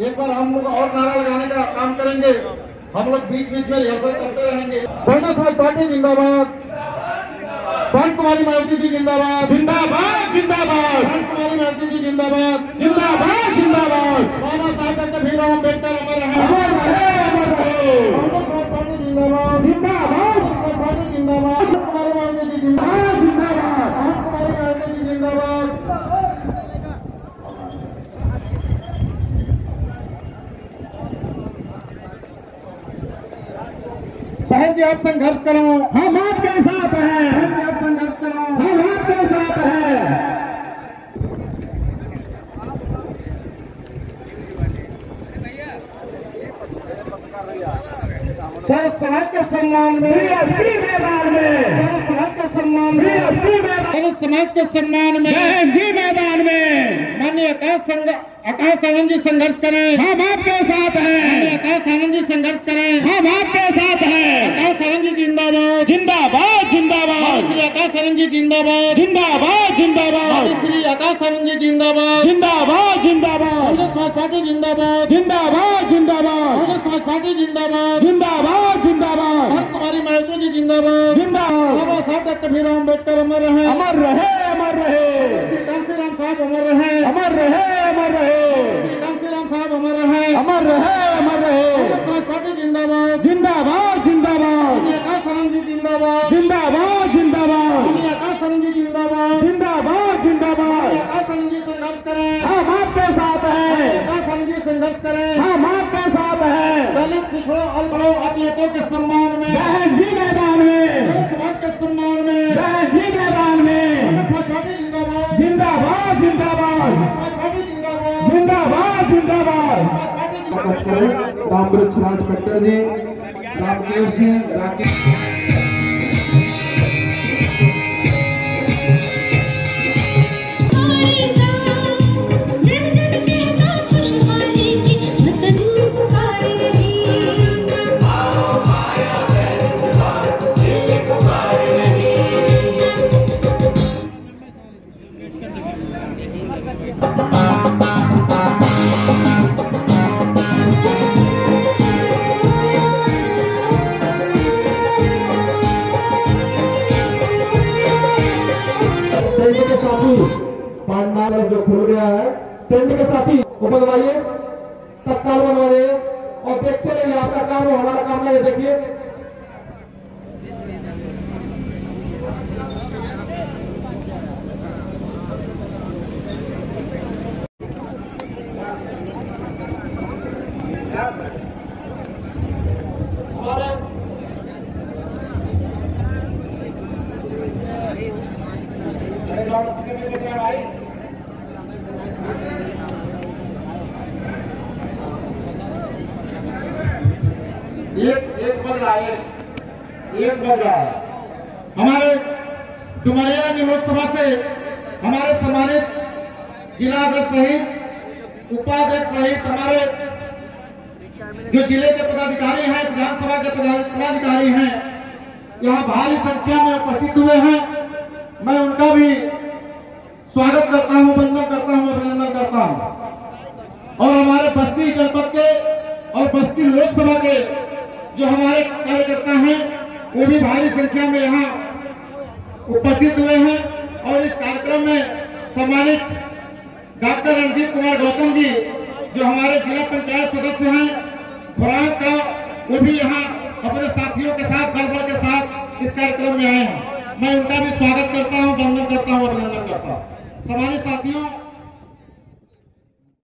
एक बार हम लोग और नारा लगाने का काम करेंगे। हम लोग बीच बीच में रिहर्सल करते रहेंगे। बहुजन साहब पार्टी जिंदाबाद। पवन कुमारी मालती जी जिंदाबाद। जिंदाबाद जिंदाबाद। पवन कुमारी मालती जी जिंदाबाद। जिंदाबाद जिंदाबाद बाबा साहब डॉक्टर भीमराव अंबेडकर अमर रहे अमर रहे अमर रहे बहुजन समाज पार्टी जिंदाबाद जिंदाबाद बहुजन समाज पार्टी जिंदाबाद पवन कुमारी मालती जी जिंदाबाद जिंदाबाद पवन कुमारी मालती जी जिंदाबाद जी आप संघर्ष करो हम आपके साथ हैं। आप संघर्ष करो हम आपके साथ हैं। सर समाज के सम्मान में बीएसपी मैदान में। सर समाज के सम्मान में। मैदान समाज के सम्मान में। मैदान में। माननीय संघ आकाश आनंद जी संघर्ष करें। हम आपके साथ माननीय हैं आकाश आनंद जी संघर्ष करें। हम आपके साथ हैं। आकाश आनंद जी जिंदाबाद। जिंदाबाद जिंदाबाद। श्री आकाश आनंद जी जिंदाबाद। जिंदाबाद जिंदाबाद। श्री आकाश आनंद जी जिंदाबाद। जिंदाबाद जिंदाबाद। कांग्रेस पार्टी जिंदाबाद। जिंदाबाद जिंदाबाद। कांग्रेस पार्टी जिंदाबाद। जिंदाबाद जिंदाबाद। कुमारी मालती जी जिंदाबाद। जिंदाबाद। बाबा साहब डॉक्टर भीमराव अंबेडकर अमर रहे। अमर रहे अमर रहे श्री कांशीराम साहब अमर रहे अमर रहे अमर रहे श्री कांशीराम साहब अमर रहे अमर रहे अमर रहे कांग्रेस समाज पार्टी जिंदाबाद जिंदाबाद जिंदाबाद माननीय आकाश आनंद जी जिंदाबाद जिंदाबाद जिंदाबाद माननीय आकाश आनंद जी जिंदाबाद जिंदाबाद जिंदाबाद आकाश आनंद जी संघर्ष करें हम आपके साथ हैं आकाश संघर्ष करें। हम आपके साथ हैं। दलित पिछड़ों अल्पड़ों अतियतों के सम्मान में। बहन जी मैदान में। समाज के सम्मान में। बहन जी मैदान में। जिंदाबाद। जिंदाबाद जिंदाबाद। जिंदाबाद। जिंदाबाद जिंदाबाद। रामवृक्ष राज खट्टर जी रामकेश जी राकेश। है के के ही वो बनवाइए, तत्काल बनवाइए और देखते रहिए आपका काम हो हमारा काम नहीं देखिए बज रहा है एक बज रहा है। हमारे डुमरिया की लोकसभा से हमारे सम्मानित जिला अध्यक्ष सहित, उपाध्यक्ष सहित हमारे जो ज़िले के पदाधिकारी हैं, विधानसभा के पदाधिकारी हैं, यहाँ भारी संख्या में उपस्थित हुए हैं। मैं उनका भी स्वागत करता हूँ, वंदन करता हूँ, अभिनंदन करता हूँ। और हमारे बस्ती जनपद के और बस्ती लोकसभा के जो हमारे कार्यकर्ता हैं, वो भी भारी संख्या में यहाँ उपस्थित हुए हैं और इस कार्यक्रम में सम्मानित डॉक्टर रणजीत कुमार गौतम जी, जो हमारे जिला पंचायत सदस्य हैं, खुराक का, वो भी यहाँ अपने साथियों के साथ दल के साथ इस कार्यक्रम में आए हैं। मैं उनका भी स्वागत करता हूँ वंदन करता हूँ, अभिनंदन करता हूँ। सम्मानित साथियों